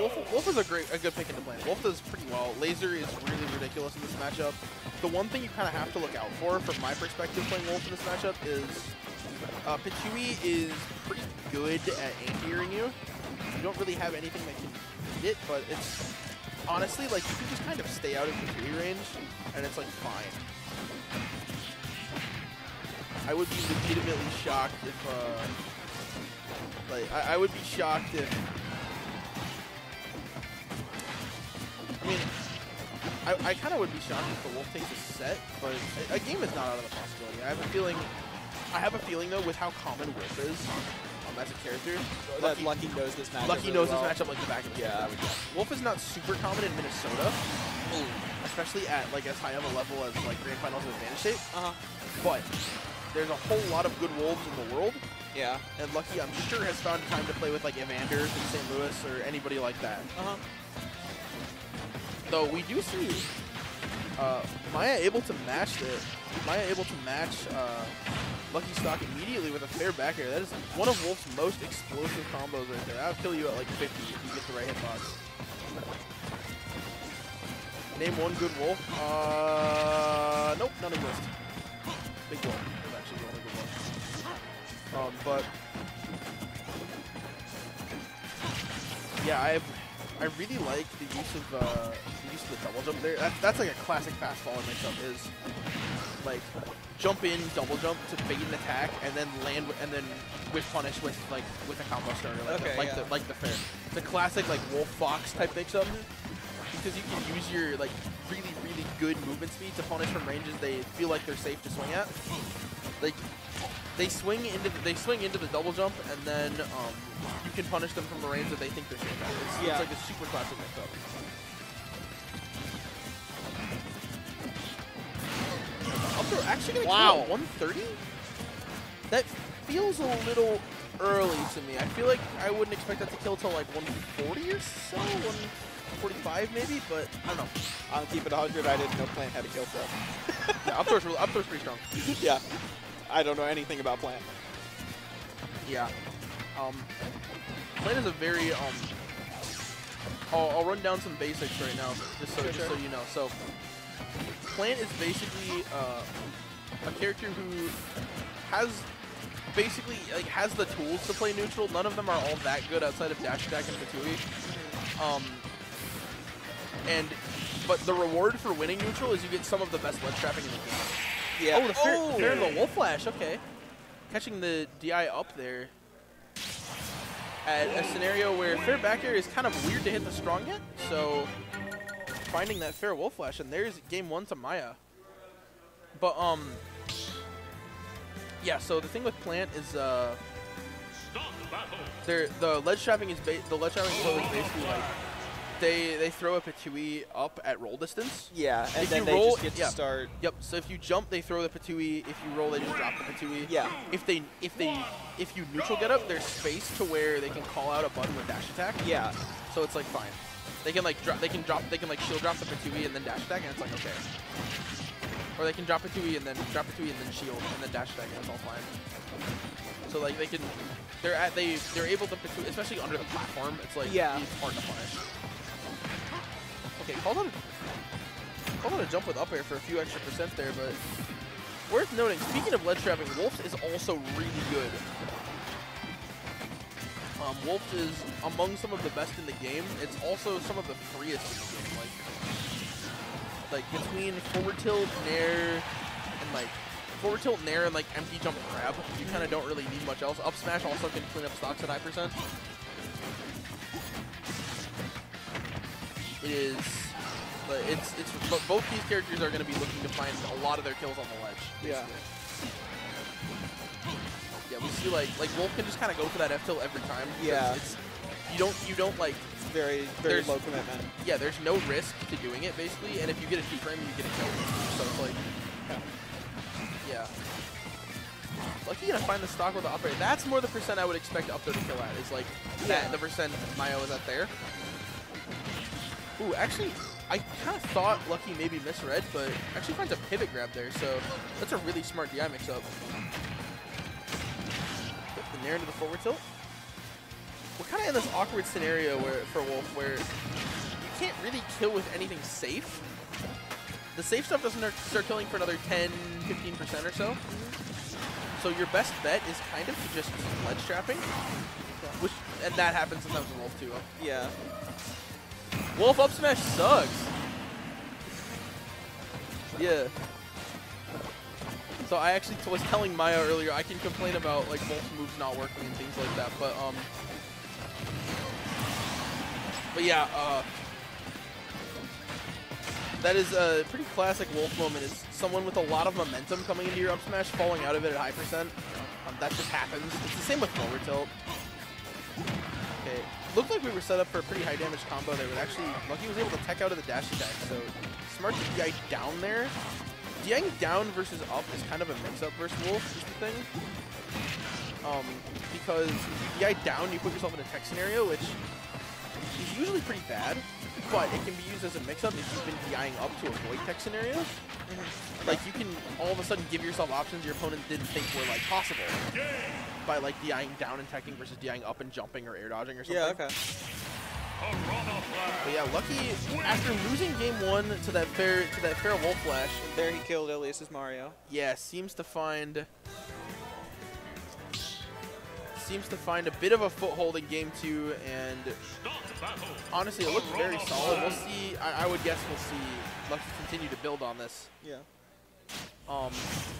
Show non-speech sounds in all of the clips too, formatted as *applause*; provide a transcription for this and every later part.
Wolf, Wolf is a great, a good pick into plan. Wolf does pretty well. Laser is really ridiculous in this matchup. The one thing you kind of have to look out for, from my perspective, playing Wolf in this matchup is uh, Ptooie is pretty good at anti-airing you. You don't really have anything that can beat it, but it's honestly like you can just kind of stay out of Ptooie range, and it's like fine. I would be legitimately shocked if, uh, like, I, I would be shocked if mean, I, I kind of would be shocked if the Wolf takes a set, but a, a, game is not out of the possibility. I have a feeling, I have a feeling though, with how common Wolf is um, as a character, that Lucky, knows this matchup. Lucky really knows well. this matchup like the back of his Yeah. Wolf is not super common in Minnesota, especially at like as high of a level as like Grand Finals of Advantage State. Uh huh. But there's a whole lot of good Wolves in the world, Yeah. and Lucky, I'm sure, has found time to play with like Evander in St. Louis or anybody like that. Uh huh. Though we do see uh, Maya able to match the Maya able to match uh, Lucky Stock immediately with a fair back air. That is one of Wolf's most explosive combos right there. That'll kill you at like 50 if you get the right hitbox. Name one good Wolf. Uh, nope, none exist. Big Wolf is actually the only good one. Um, but yeah, I I really like the use of uh, the use of the double jump there. That, that's like a classic fast forward mix-up is like jump in, double jump to bait an attack, and then land and then whiff punish with like with a combo starter like Okay, the, like yeah. the like the fair. It's a classic like wolf fox type mix-up because you can use your like really really good movement speed to punish from ranges they feel like they're safe to swing at. Like they swing into the, they swing into the double jump and then um, you can punish them from a range that they think they're safe at. It's, Yeah. it's like a super classic mix-up. Up throw actually gonna Wow. kill 130? That feels a little early to me. I feel like I wouldn't expect that to kill till like 140 or so, 145 maybe, but I don't know. I'll keep it 100. I didn't know Plant had a kill throw. *laughs* Yeah, up throw's, really- up throw's pretty strong. yeah. I don't know anything about Plant. Yeah. Um, Plant is a very um. I'll, I'll run down some basics right now, just so Sure, just sure. so you know. So, Plant is basically uh, a character who has basically like has the tools to play neutral. None of them are all that good outside of dash attack and Ptooie. Um, and but the reward for winning neutral is you get some of the best ledge trapping in the game. Yeah. Oh, the fair, fair the wolf flash. Okay, catching the DI up there. At a scenario where fair back air is kind of weird to hit the strong hit, so finding that fair wolf flash, and there's game one to Maya. But um, yeah. So the thing with Plant is uh, they're, the ledge trapping is ba the ledge trapping flow is basically like they they throw a Ptooie up at roll distance. Yeah, and If then they roll- just get to yeah. start. Yep. So if you jump, they throw the Ptooie. If you roll, they just drop the Ptooie. Yeah. If they if they if you neutral get up, there's space to where they can call out a button with dash attack. Yeah. So it's like fine. They can like drop. They can drop. They can like shield drop the Ptooie and then dash attack, and it's like okay. Or they can drop Ptooie and then drop Ptooie and then shield and then dash attack, and it's all fine. So like they can, they're at they they're able to especially under the platform. It's like Yeah. it's hard to punish. Okay, call out a call out a jump with up air for a few extra percent there, but worth noting. Speaking of ledge trapping, Wolf is also really good. Um, Wolf is among some of the best in the game. It's also some of the freest in the game. Like, like between forward tilt, nair, and like forward tilt, nair, and like empty jump grab, you kind of don't really need much else. Up smash also can clean up stocks at high percent. It is, but it's it's both these characters are going to be looking to find a lot of their kills on the ledge. Yeah. basically. Yeah, we see like like Wolf can just kind of go for that F tilt every time. Yeah. It's you don't you don't like Very, very low commitment. yeah. There's no risk to doing it basically, and if you get a two frame, you get a kill. So it's like yeah. Lucky gonna find the stock with the up air. That's more the percent I would expect up there to kill at. Is like Yeah. that the percent Maya is at there. Ooh, actually, I kind of thought Lucky maybe misread, but actually finds a pivot grab there. So that's a really smart DI mix up. Put the nair into the forward tilt. we're kind of in this awkward scenario where for Wolf where you can't really kill with anything safe. The safe stuff doesn't start killing for another 10, 15% or so. So your best bet is kind of to just ledge trapping, which and that happens sometimes with Wolf too. Yeah. Wolf up smash sucks. Yeah. So I actually was telling Maya earlier I can complain about like Wolf moves not working and things like that, but um. But yeah, uh. That is a pretty classic Wolf moment. Is someone with a lot of momentum coming into your up smash, falling out of it at high percent. Um, that just happens. It's the same with forward tilt. Okay, looked like we were set up for a pretty high damage combo there, but actually Lucky was able to tech out of the dash attack, so smart to DI down there. DIing down versus up is kind of a mix-up versus Wolf, is the thing. Um, because DI down, you put yourself in a tech scenario, which is usually pretty bad, but it can be used as a mix-up if you've been DIing up to avoid tech scenarios. Like, you can all of a sudden give yourself options your opponent didn't think were, like, possible by, like, DIing down and teching versus DIing up and jumping or air dodging or something. Yeah, okay. But yeah, Lucky, after losing game one to that fair to that fair wolf flash, There he killed Elias's Mario. yeah, seems to find seems to find a bit of a foothold in game two, and honestly, it looked very solid. We'll see. I, I would guess we'll see Lucky continue to build on this. Yeah. Um,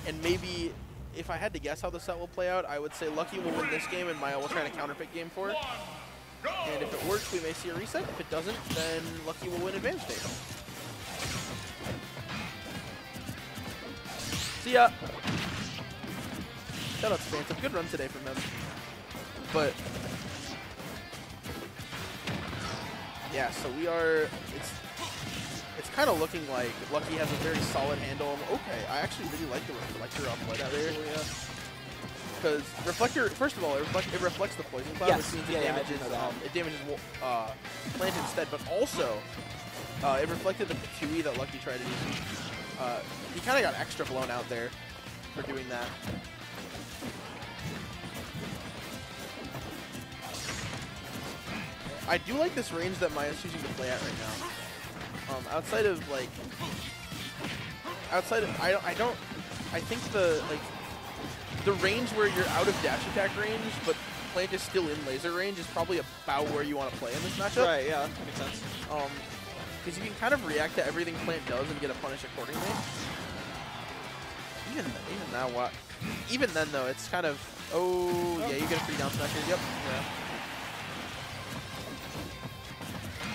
and maybe if I had to guess how the set will play out, I would say Lucky will win this game, and Maya will try to counterpick game four. And if it works, we may see a reset. If it doesn't, then Lucky will win Advantage State. See ya. Shout out to Phantom. Good run today from them. But yeah, so we are. It's it's kind of looking like Lucky has a very solid handle. Okay, I actually really like the reflector up like there. Because reflector, first of all, it, reflect, it reflects the poison cloud, Yes, which means yeah, it damages that. um, it damages uh, plant instead. But also, uh, it reflected the Ptooie that Lucky tried to do. Uh, he kind of got extra blown out there for doing that. I do like this range that Maya's choosing to play at right now. Um, outside of like, outside of I don't I don't I think the like the range where you're out of dash attack range, but Plant is still in laser range is probably about where you want to play in this matchup. Right, yeah, makes sense. Um, because you can kind of react to everything Plant does and get a punish accordingly. Even even now, what? Even then though, it's kind of oh yeah, you get a free down smasher. Yep. Yeah.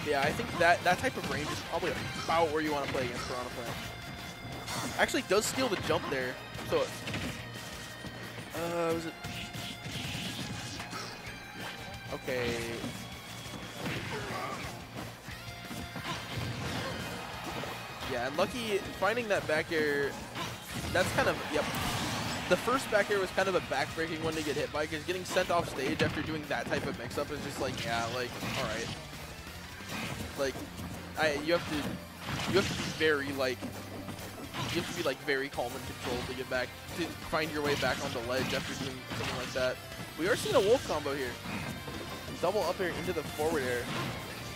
Yeah, I think that that type of range is probably about where you want to play against Piranha Plant. Actually, does steal the jump there. So, uh, was it? Okay. Yeah, and Lucky finding that back air, that's kind of, yep. The first back air was kind of a backbreaking one to get hit by because getting sent off stage after doing that type of mix-up is just like, yeah, like, alright. Like, I, you have to, you have to be very, like, you have to be, like, very calm and controlled to get back, to find your way back on the ledge after doing something like that. We are seeing a wolf combo here. Double up air into the forward air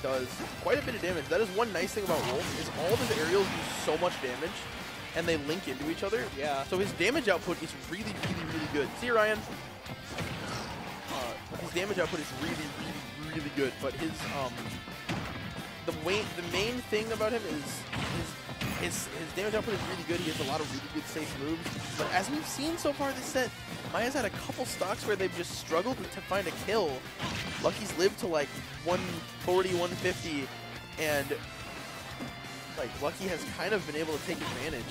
does quite a bit of damage. That is one nice thing about Wolf, is all of his aerials do so much damage, and they link into each other. Yeah. So his damage output is really, really, really good. See Ryan. Uh, his damage output is really, really, really good, but his um, the way the main thing about him is his his his damage output is really good. He has a lot of really good safe moves. But as we've seen so far this set, Maya's had a couple stocks where they've just struggled to find a kill. Lucky's lived to like 140, 150, and like Lucky has kind of been able to take advantage.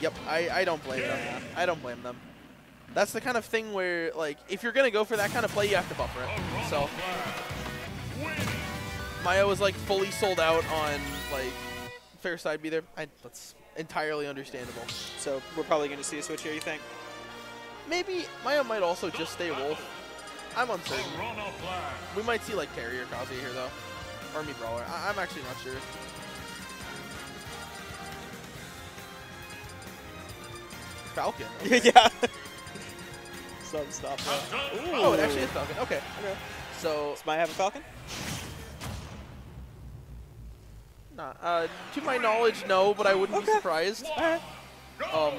Yep, I, I don't blame them. I don't blame them. That's the kind of thing where like if you're gonna go for that kind of play, you have to buffer it. So Maya was like fully sold out on like fair side be there. I, that's entirely understandable. So we're probably going to see a switch here, you think? Maybe Maya might also just stay Wolf. I'm uncertain. We might see like Carrier Kazuya here though. Army Brawler. I I'm actually not sure. Falcon. *laughs* okay. yeah. *laughs* Some stuff. Oh, it actually is Falcon. Okay. Okay. So, Does Maya have a Falcon? Nah, uh, to my knowledge, no, but I wouldn't be surprised. Um,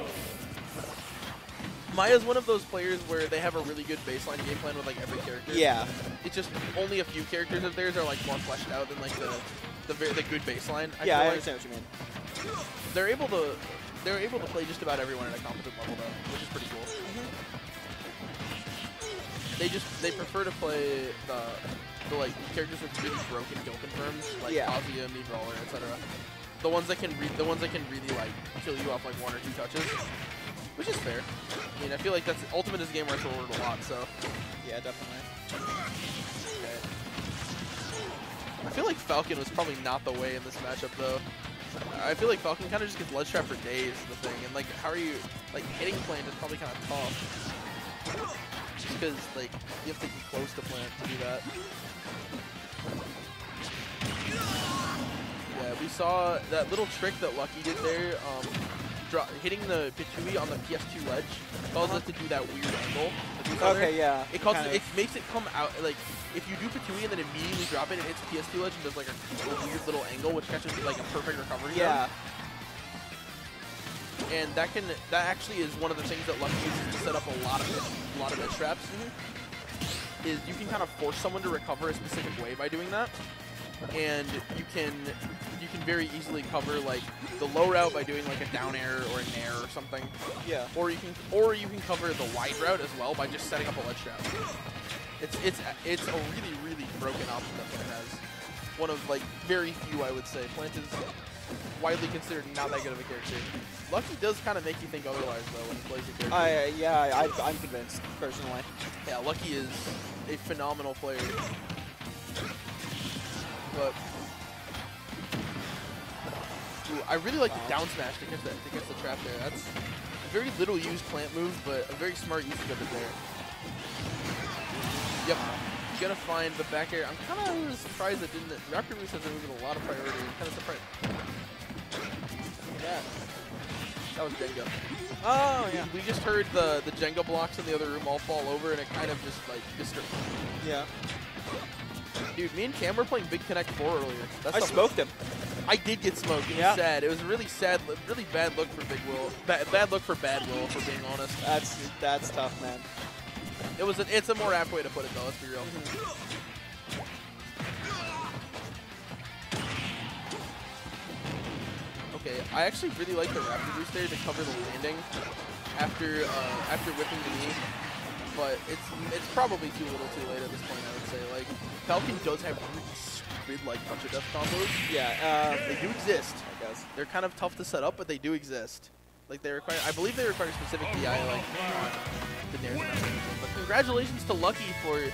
Maya's one of those players where they have a really good baseline game plan with like every character. Yeah. It's just only a few characters of theirs are like more fleshed out than like the the, very, the good baseline. I yeah, I like understand what you mean. they're able to they're able to play just about everyone at a competent level though, which is pretty cool. They just they prefer to play the the like characters with really broken kill confirms, like Yeah. Kazuya, Mii Brawler, etc. The ones that can re- the ones that can really like kill you off like one or two touches, which is fair. I mean, I feel like that's Ultimate is a game where it's rewarded a lot, so Yeah, definitely. okay. I feel like Falcon was probably not the way in this matchup though. I feel like Falcon kind of just gets ledge trap for days, the thing, and like how are you like hitting plant is probably kind of tough. Just because like you have to be close to plant to do that. Yeah, we saw that little trick that Lucky did there, um, dro hitting the Ptooie on the PS2 ledge causes it to do that weird angle. that we saw. Okay, yeah. It causes it makes it come out like if you do Ptooie and then immediately drop it, it hits PS2 ledge and does like a, a weird little angle which catches like a perfect recovery. Yeah. And that can that actually is one of the things that Lucky uses to set up a lot of a lot of edge traps. Mm-hmm. Is you can kind of force someone to recover a specific way by doing that, and you can you can very easily cover like the low route by doing like a down air or a nair or something, Yeah. or you can or you can cover the wide route as well by just setting up a ledge trap. It's it's it's a really really broken option that Plant has. One of like very few I would say. Plant is widely considered not that good of a character. Lucky does kind of make you think otherwise though when he plays a character. I yeah, I, I'm convinced personally. yeah, Lucky is a phenomenal player. But Ooh, I really like the down smash to catch that to catch the trap there. That's a very little used plant move, but a very smart usage of it there. Yep. Gonna find the back air. I'm kind of surprised it didn't. Raptor Boost has been moving a lot of priority. I'm kind of surprised. Yeah. That was Jenga. Oh yeah. We just heard the the Jenga blocks in the other room all fall over, and it kind of just like disturbed. Yeah. Dude, me and Cam were playing Big Connect 4 earlier. That I smoked him. I did get smoked. It was Yeah. sad. It was a really sad, really bad look for Big Will. Bad, bad look for Bad Will, for being honest. That's that's tough, man. It was. A, it's a more apt way to put it, though. Let's be real. Mm-hmm. Okay, I actually really like the Raptor boost there to cover the landing after uh, after whipping the knee, but it's it's probably too little, too late at this point. I would say like Falcon does have really squid-like punch of death combos. Yeah. They Um, do exist. I guess. They're kind of tough to set up, but they do exist. Like they require, I believe they require specific DI, like uh, the Nair. But congratulations to Lucky for